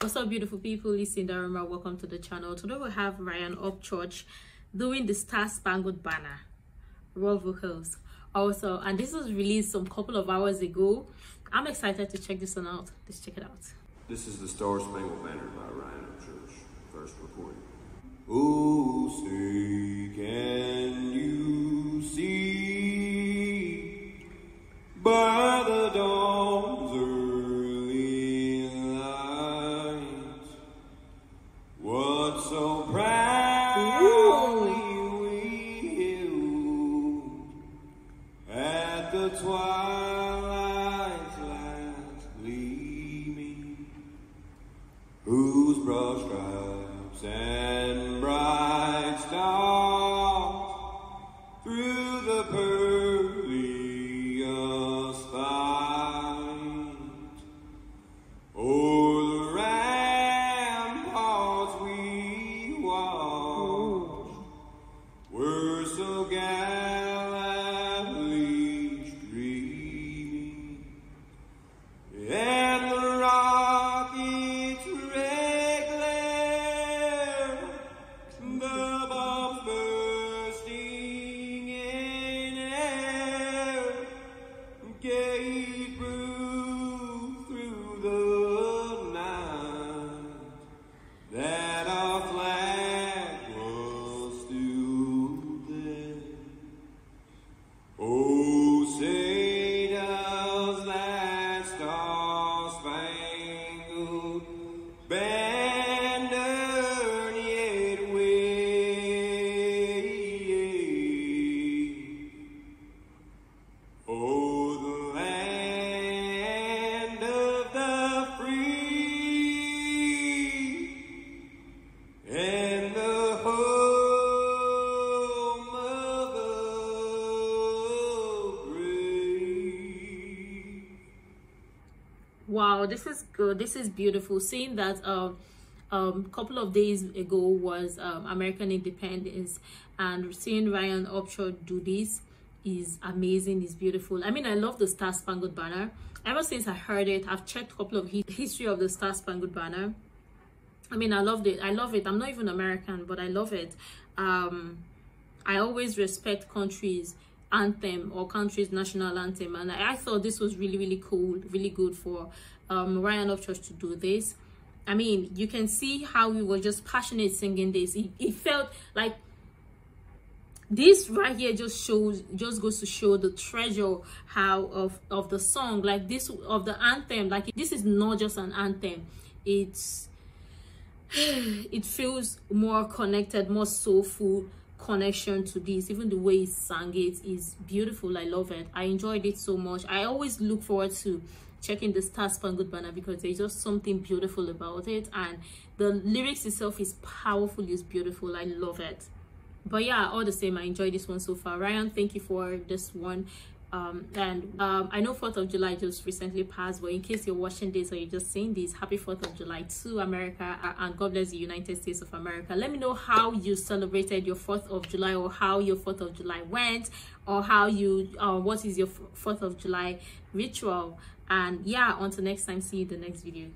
what's up beautiful people listen Daruma welcome to the channel. Today we have Ryan Upchurch doing the Star Spangled Banner raw vocals. Also and this was released some couple of hours ago. I'm excited to check this one out. Let's check it out. This is the Star Spangled Banner by Ryan Upchurch. First recording. Oh say can twilight's last gleaming whose broad stripes and bright stars wow this is good this is beautiful seeing that um um couple of days ago was um american independence and seeing ryan upchurch do this is amazing is beautiful i mean i love the star spangled banner ever since i heard it i've checked a couple of hi- history of the star spangled banner I mean, I loved it. I love it. I'm not even American, but I love it. Um, I always respect countries' anthem or country's national anthem, and I, I thought this was really, really cool, really good for um, Ryan Upchurch to do this. I mean, you can see how he was just passionate singing this. It, it felt like this right here just shows just goes to show the treasure how of of the song like this of the anthem like this is not just an anthem it's it feels more connected more soulful connection to this even the way he sang it is beautiful. I love it. I enjoyed it so much. I always look forward to checking the star spangled banner because there's just something beautiful about it. And the lyrics itself is powerful it's beautiful. I love it. But yeah all the same i enjoyed this one so far. Ryan thank you for this one um and um i know fourth of july just recently passed but in case you're watching this or you're just seeing this happy fourth of july to america uh, and god bless the united states of america. Let me know how you celebrated your fourth of july or how your fourth of july went or how you uh, what is your fourth of july ritual. And yeah until next time see you in the next video